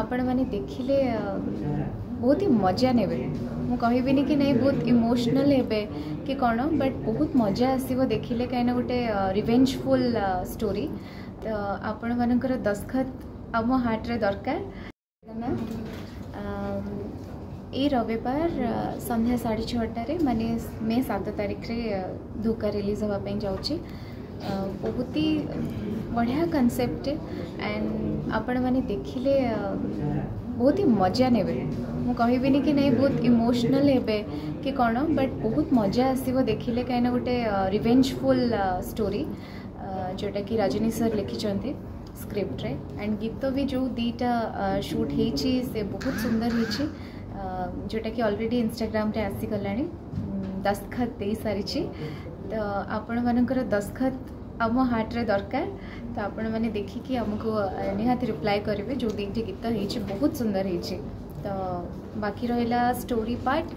ଆପଣମାନେ ଦେଖିଲେ ବହୁତ ହି ମଜା ନେବେ ମୁଁ କହିବିନି କି ନାହିଁ ବହୁତ ଇମୋସନାଲ୍ ହେବେ କି କ'ଣ ବଟ୍ ବହୁତ ମଜା ଆସିବ ଦେଖିଲେ କାହିଁକିନା ଗୋଟେ ରିଭେଞ୍ଜଫୁଲ୍ ଷ୍ଟୋରି ତ ଆପଣମାନଙ୍କର ଦସ୍ତଖତ ଆମ ହାର୍ଟରେ ଦରକାର ଏ ରବିବାର ସନ୍ଧ୍ୟା ସାଢ଼େ ଛଅଟାରେ ମାନେ ମେ ସାତ ତାରିଖରେ ଧୋକା ରିଲିଜ୍ ହେବା ପାଇଁ ଯାଉଛି बहुत ही ବଢ଼ିଆ କନସେପ୍ଟ ଆଣ୍ଡ ଆପଣମାନେ ଦେଖିଲେ ବହୁତ ହି ମଜା ନେବେ ମୁଁ କହିବିନି କି ନାହିଁ ବହୁତ ଇମୋସନାଲ୍ ହେବେ କି କ'ଣ ବଟ୍ ବହୁତ ମଜା ଆସିବ ଦେଖିଲେ କାହିଁକିନା ଗୋଟେ ରିଭେଞ୍ଜଫୁଲ୍ ଷ୍ଟୋରି ଯେଉଁଟାକି ରଜନୀ ସାର୍ ଲେଖିଛନ୍ତି ସ୍କ୍ରିପ୍ଟରେ ଆଣ୍ଡ ଗୀତ ବି ଯେଉଁ ଦୁଇଟା ସୁଟ୍ ହେଇଛି ସେ ବହୁତ ସୁନ୍ଦର ହେଇଛି ଯେଉଁଟାକି ଅଲରେଡ଼ି ଇନଷ୍ଟାଗ୍ରାମରେ ଆସିଗଲାଣି ଦସ୍ତଖତ ଦେଇସାରିଛି ତ ଆପଣମାନଙ୍କର ଦସ୍ତଖତ ଆମ ହାର୍ଟରେ ଦରକାର ତ ଆପଣମାନେ ଦେଖିକି ଆମକୁ ନିହାତି ରିପ୍ଲାଏ କରିବେ ଯେଉଁ ଦୁଇଟି ଗୀତ ହେଇଛି ବହୁତ ସୁନ୍ଦର ହେଇଛି ତ ବାକି ରହିଲା ଷ୍ଟୋରୀ ପାର୍ଟ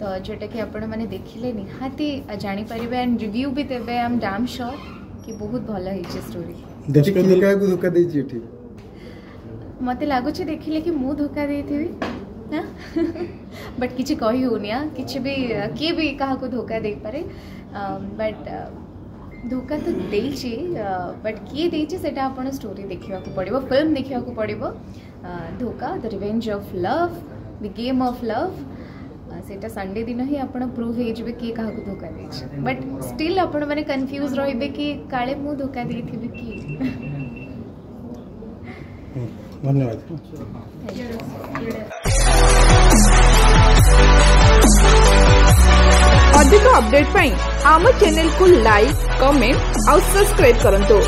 ତ ଯେଉଁଟାକି ଆପଣମାନେ ଦେଖିଲେ ନିହାତି ଜାଣିପାରିବେ ଆଣ୍ଡ ରିଭ୍ୟୁ ବି ଦେବେ ଆଇ ଆମ୍ ଡ୍ୟାମ୍ ସୋର୍ କି ବହୁତ ଭଲ ହେଇଛି ଷ୍ଟୋରୀ ମୋତେ ଲାଗୁଛି ଦେଖିଲେ କି ମୁଁ ଧୋକା ଦେଇଥିବି ಬಟ್ ಕಿಚಿ ಕಹಿ ಹೋನಿಯಾ ಕಿಚಿ ಬಿ ಕೆ ಬಿ ಕಾಹಕು धोखा दे पारे बट धोखा तो ଦେଇଛି बट କିଏ ଦେଇଛି ସେଟା ଆପଣ ଷ୍ଟୋରୀ ଦେଖିବାକୁ ପଡ଼ିବ ଫିଲ୍ମ ଦେଖିବାକୁ ପଡ଼ିବ Dhoka the revenge of love the game of love ସେଇଟା ସଣ୍ଡେ ଦିନ ହିଁ ଆପଣ ପ୍ରୁଭ୍ ହେଇଯିବେ କିଏ କାହାକୁ ଧୋକା ଦେଇଛି ବଟ୍ ଷ୍ଟିଲ୍ ଆପଣମାନେ କନଫ୍ୟୁଜ୍ ରହିବେ କି କାଳେ ମୁଁ ଧୋକା ଦେଇଥିବି କି ଧନ୍ୟବାଦ ଅପଡେଟ୍ ପାଇଁ ଆମ ଚ୍ୟାନେଲକୁ ଲାଇକ୍ କମେଣ୍ଟ ଆଉ ସବସ୍କ୍ରାଇବ୍ କରନ୍ତୁ